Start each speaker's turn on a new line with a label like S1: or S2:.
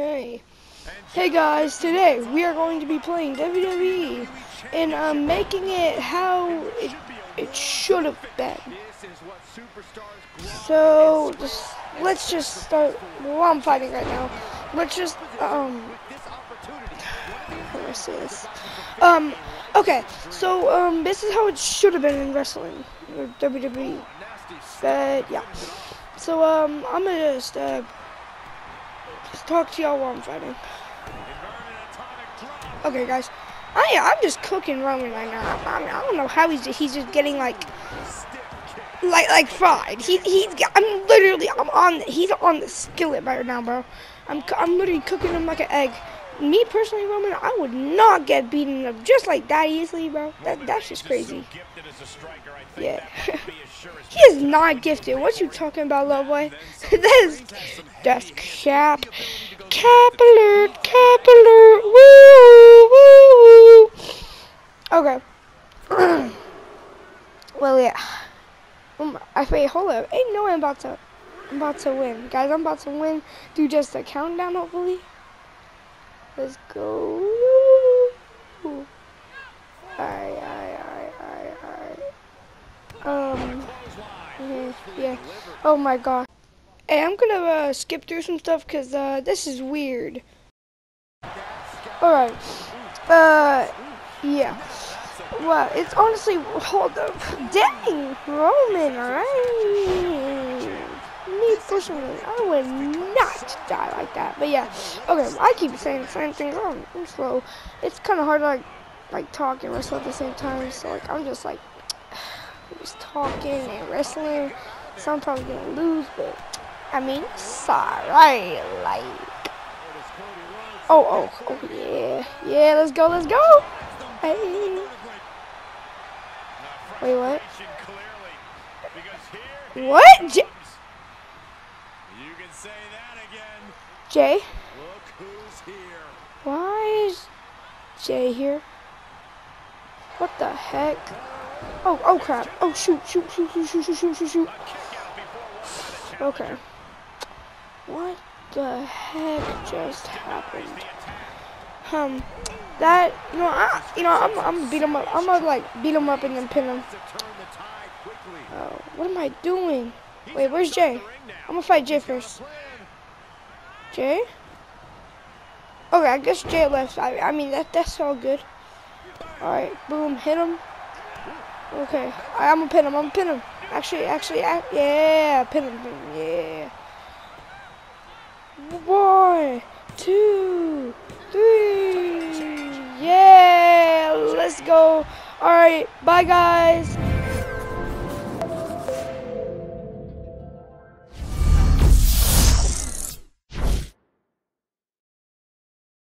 S1: Hey guys, today we are going to be playing WWE and um, making it how it, it should have been. So, just, let's just start, well I'm fighting right now, let's just, um, how do I say this? Um, okay, so um, this is how it should have been in wrestling, or WWE, but yeah. So um, I'm gonna just, uh, just talk to y'all while I'm fighting. Okay, guys. I I'm just cooking Roman right now. I, mean, I don't know how he's he's just getting like like like fried. He he's I'm literally I'm on he's on the skillet right now, bro. I'm I'm literally cooking him like an egg. Me personally, Roman, I would not get beaten up just like that easily, bro. That that's just crazy. Yeah. Not gifted. What you talking about, little boy? that's cap. Cap alert, cap alert, woo, woo, woo. Okay. well, yeah. Um, I wait, hold up. Ain't no I'm about to, I'm about to win, guys. I'm about to win. Do just a countdown, hopefully. Let's go. Alright, alright, alright, alright, Um, yeah, yeah. Oh my god. Hey, I'm gonna uh, skip through some stuff because uh, this is weird. Alright. Uh, yeah. Well, it's honestly, hold up. Dang, Roman, alright? Me personally, I would not die like that. But yeah, okay, I keep saying the same thing. I'm, I'm slow. It's kind of hard to like, like talk and wrestle at the same time. So like, I'm just like, just talking and wrestling. Sometimes gonna lose, but I mean, sorry, like. Oh, oh, oh, yeah. Yeah, let's go, let's go. Hey. Wait, what? What? J Jay? Why is Jay here? What the heck? Oh, oh crap. Oh, shoot, shoot, shoot, shoot, shoot, shoot, shoot, shoot. Okay. What the heck just happened? Um, that you know, I you know, I'm I'm beat him up. I'm gonna like beat him up and then pin him. Oh, what am I doing? Wait, where's Jay? I'm gonna fight Jay first. Jay? Okay, I guess Jay left. I I mean that that's all good. All right, boom, hit him. Okay, I'm gonna pin him. I'm gonna pin him. Actually, actually, yeah, pin him, pin him, yeah. One, two, three. Yeah, let's go. All right, bye guys.